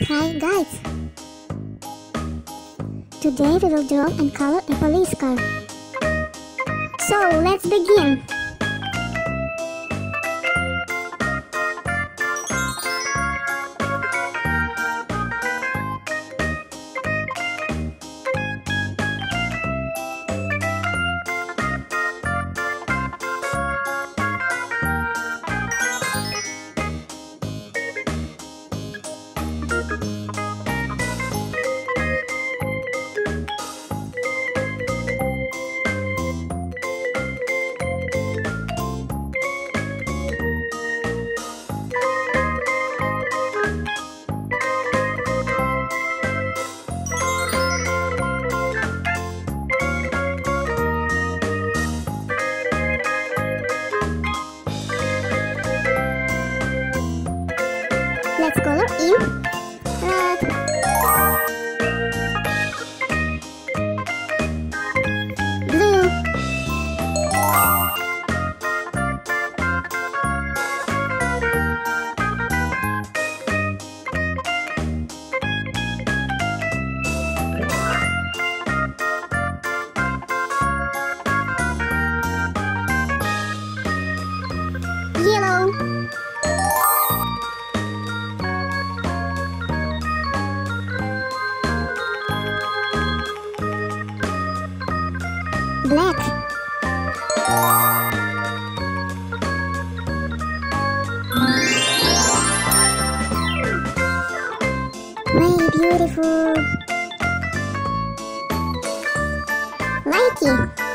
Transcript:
Hi guys! Today we will draw and color a police car. So let's begin! Let's color in red, very beautiful. Nike